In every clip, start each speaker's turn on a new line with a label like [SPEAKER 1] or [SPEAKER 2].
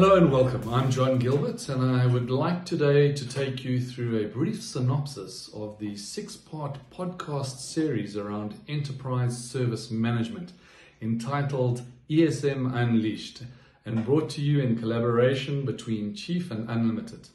[SPEAKER 1] Hello and welcome. I'm John Gilbert, and I would like today to take you through a brief synopsis of the six part podcast series around enterprise service management entitled ESM Unleashed and brought to you in collaboration between Chiief and UnlimitIT.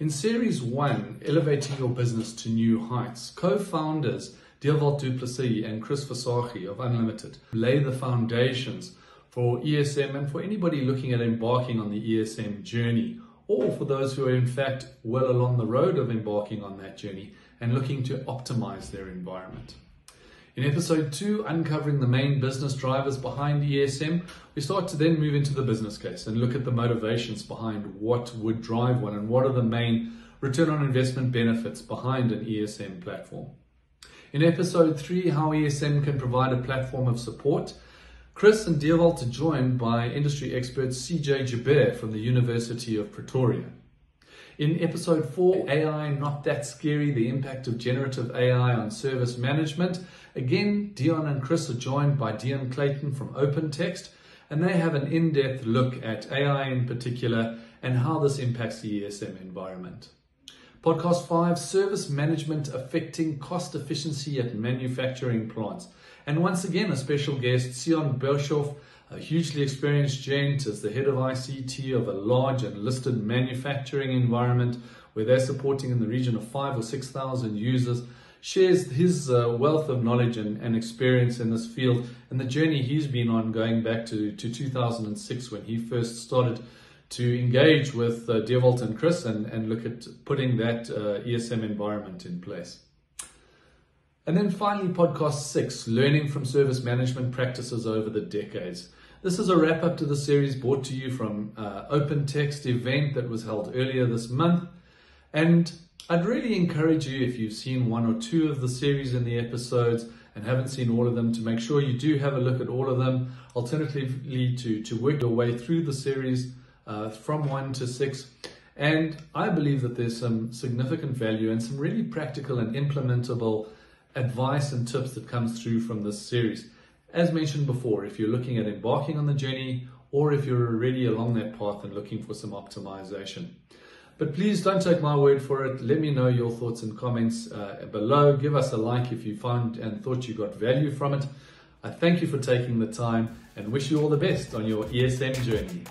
[SPEAKER 1] In Series 1, Elevating Your Business to New Heights, co founders Dewald Duplessis and Chris Visagie of UnlimitIT lay the foundations for ESM and for anybody looking at embarking on the ESM journey, or for those who are in fact well along the road of embarking on that journey and looking to optimize their environment. In episode two, uncovering the main business drivers behind ESM, we start to then move into the business case and look at the motivations behind what would drive one and what are the main return on investment benefits behind an ESM platform. In episode three, how ESM can provide a platform of support Chris and Dewald are joined by industry expert CJ Joubert from the University of Pretoria. In episode 4, AI Not That Scary The Impact of Generative AI on Service Management, again, Dion and Chris are joined by Dion Clayton from OpenText, and they have an in depth look at AI in particular and how this impacts the ESM environment. Podcast 5 Service Management Affecting Cost Efficiency at Manufacturing Plants. And once again, a special guest, Sion Bershoff, a hugely experienced gent as the head of ICT of a large and listed manufacturing environment where they're supporting in the region of five or 6,000 users, shares his uh, wealth of knowledge and, and, experience in this field and the journey he's been on going back to, to 2006 when he first started to engage with uh, Dewald and Chris and, and look at putting that uh, ESM environment in place. And then finally, podcast six learning from service management practices over the decades. This is a wrap up to the series brought to you from uh, OpenText event that was held earlier this month. And I'd really encourage you, if you've seen one or two of the series in the episodes and haven't seen all of them, to make sure you do have a look at all of them. Alternatively, to, to work your way through the series uh, from one to six. And I believe that there's some significant value and some really practical and implementable advice and tips that comes through from this series. As mentioned before, if you're looking at embarking on the journey or if you're already along that path and looking for some optimization. But please don't take my word for it. Let me know your thoughts and comments uh, below. Give us a like if you found and thought you got value from it. I thank you for taking the time and wish you all the best on your ESM journey.